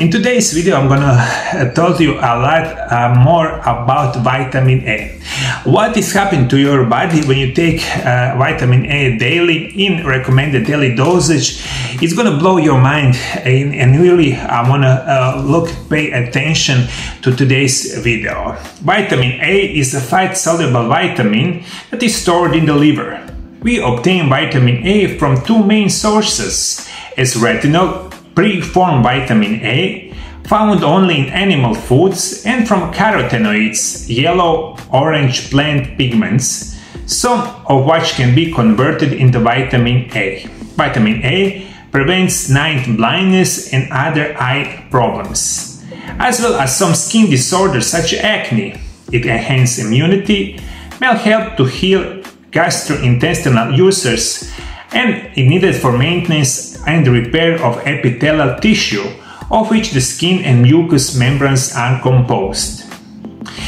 In today's video, I'm gonna uh, tell you a lot uh, more about vitamin A. What is happening to your body when you take uh, vitamin A daily in recommended daily dosage? It's gonna blow your mind, and, and really, I wanna uh, look, pay attention to today's video. Vitamin A is a fat-soluble vitamin that is stored in the liver. We obtain vitamin A from two main sources, as retinol preformed vitamin A found only in animal foods and from carotenoids, yellow orange plant pigments, some of which can be converted into vitamin A. Vitamin A prevents night blindness and other eye problems, as well as some skin disorders such as acne. It enhances immunity, may help to heal gastrointestinal ulcers, and it needed for maintenance and repair of epithelial tissue, of which the skin and mucous membranes are composed.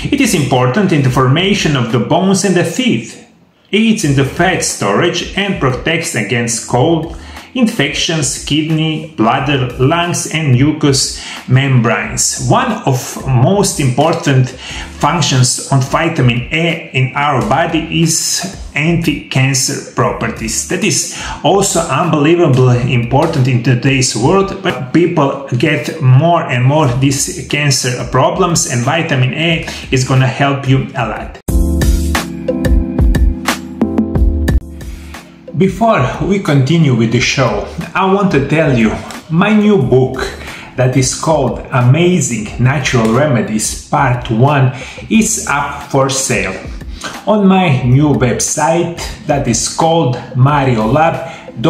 It is important in the formation of the bones and the teeth, aids in the fat storage and protects against cold, infections, kidney, bladder, lungs and mucous membranes. One of most important functions on vitamin A in our body is anti-cancer properties. That is also unbelievably important in today's world, but people get more and more these cancer problems and vitamin A is gonna help you a lot. Before we continue with the show, I want to tell you my new book that is called Amazing Natural Remedies Part 1 is up for sale on my new website that is called mariolab.hr.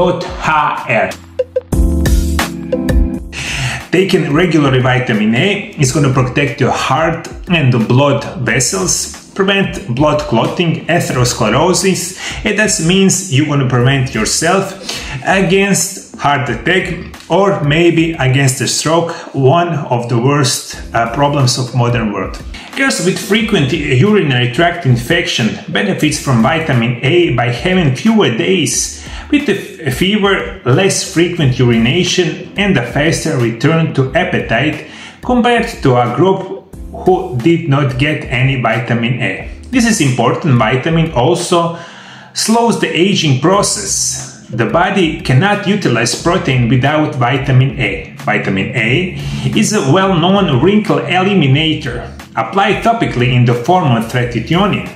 Taking regular vitamin A is going to protect your heart and the blood vessels prevent blood clotting, atherosclerosis, and that means you want to prevent yourself against heart attack or maybe against a stroke, one of the worst uh, problems of modern world. Girls with frequent urinary tract infection benefits from vitamin A by having fewer days with a fever, less frequent urination and a faster return to appetite compared to a group who did not get any vitamin A. This is important. Vitamin also slows the aging process. The body cannot utilize protein without vitamin A. Vitamin A is a well-known wrinkle eliminator. Applied topically in the form of tretinoin,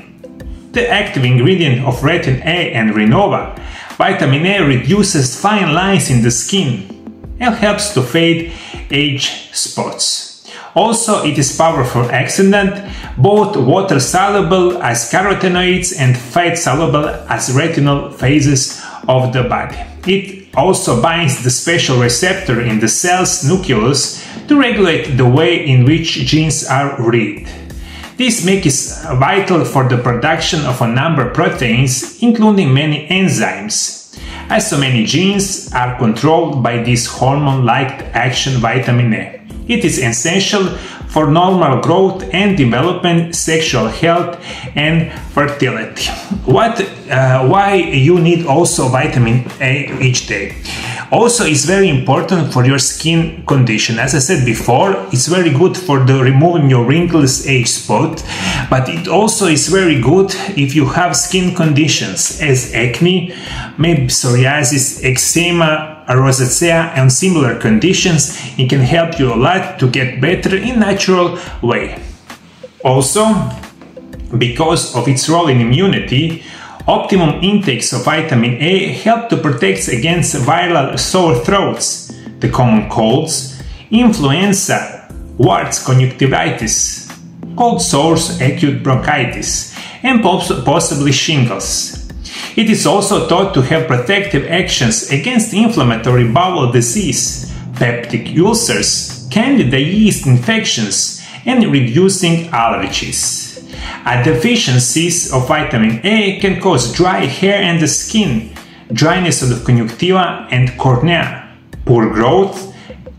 the active ingredient of Retin A and Renova, vitamin A reduces fine lines in the skin and helps to fade age spots. Also, it is powerful antioxidant, both water soluble as carotenoids and fat soluble as retinal phases of the body. It also binds the special receptor in the cell's nucleus to regulate the way in which genes are read. This makes it vital for the production of a number of proteins, including many enzymes, as so many genes are controlled by this hormone-like action vitamin A. It is essential for normal growth and development, sexual health, and fertility. What, uh, why you need also vitamin A each day? Also, it's very important for your skin condition. As I said before, it's very good for the removing your wrinkles, age spot, but it also is very good if you have skin conditions as acne, maybe psoriasis, eczema, rosacea and similar conditions, it can help you a lot to get better in natural way. Also, because of its role in immunity, optimum intakes of vitamin A help to protect against viral sore throats, the common colds, influenza, warts, conjunctivitis, cold sores, acute bronchitis, and possibly shingles. It is also thought to have protective actions against inflammatory bowel disease, peptic ulcers, candida yeast infections, and reducing allergies. A deficiencies of vitamin A can cause dry hair and the skin, dryness of the conjunctiva and cornea, poor growth,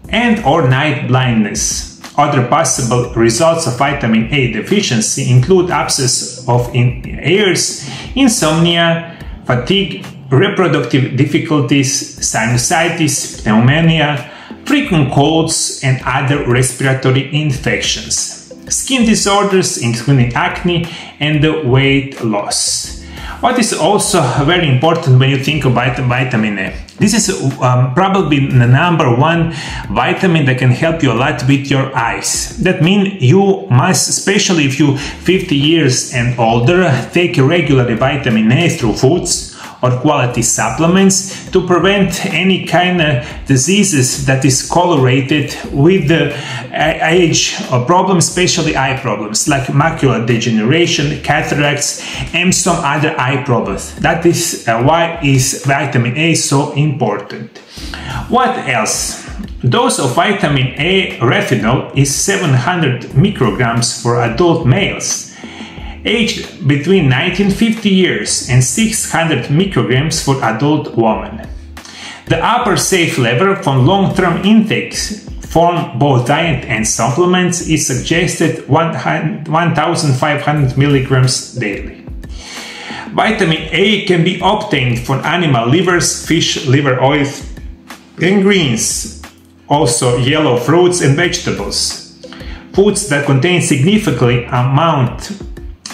and or night blindness. Other possible results of vitamin A deficiency include abscess of ears, insomnia, fatigue, reproductive difficulties, sinusitis, pneumonia, frequent colds and other respiratory infections, skin disorders including acne and weight loss. What is also very important when you think about vitamin A? This is um, probably the number one vitamin that can help you a lot with your eyes. That means you must, especially if you 50 years and older, take regularly vitamin A through foods or quality supplements to prevent any kind of diseases that is correlated with the age or problems, especially eye problems like macular degeneration, cataracts, and some other eye problems. That is uh, why is vitamin A so important. What else? Dose of vitamin A retinol is 700 micrograms for adult males aged between 1950 years and 600 micrograms for adult women. The upper safe level from long-term intakes from both diet and supplements is suggested 1500 milligrams daily. Vitamin A can be obtained from animal livers, fish liver oils, and greens, also yellow fruits and vegetables. Foods that contain significant amount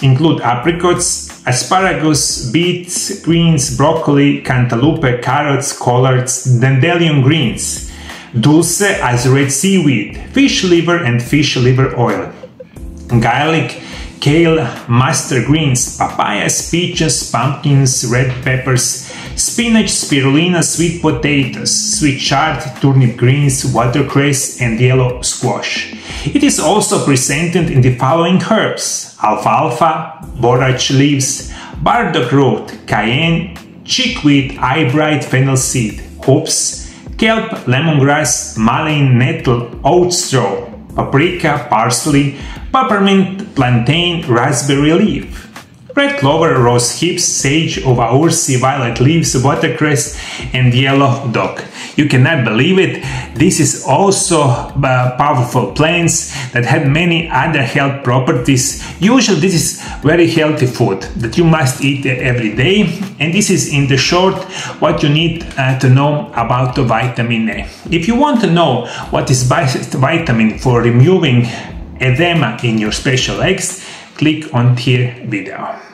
include apricots, asparagus, beets, greens, broccoli, cantaloupe, carrots, collards, dandelion greens, dulse as red seaweed, fish liver and fish liver oil, garlic, kale, mustard greens, papayas, peaches, pumpkins, red peppers, spinach, spirulina, sweet potatoes, Swiss chard, turnip greens, watercress, and yellow squash. It is also presented in the following herbs alfalfa, borage leaves, burdock root, cayenne, chickweed, eyebright, fennel seed, hops, kelp, lemongrass, mullein, nettle, oat straw, paprika, parsley, peppermint, plantain, raspberry leaf. Red clover, rose hips, sage, uva ursi, violet leaves, watercress, and yellow dock. You cannot believe it. This is also uh, powerful plants that have many other health properties. Usually, this is very healthy food that you must eat every day. And this is in the short what you need uh, to know about the vitamin A. If you want to know what is vitamin for removing edema in your special legs, click on here video.